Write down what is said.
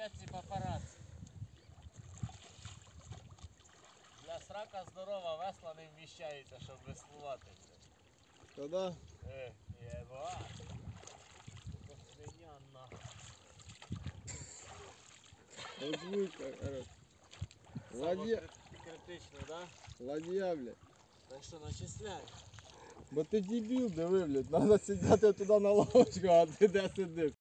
Привіт, ці папараці. Для срака здорова, весла не вміщається, щоб веслувати. Тоді Е, єба. Свиня нахуй. озвучка, короче. Ладья, Критично, да? ладья, блядь. Так що начисляй. Бо ти дебіл, диви, блядь. Надо сидіти туди на лавочку, а ти де сидиш.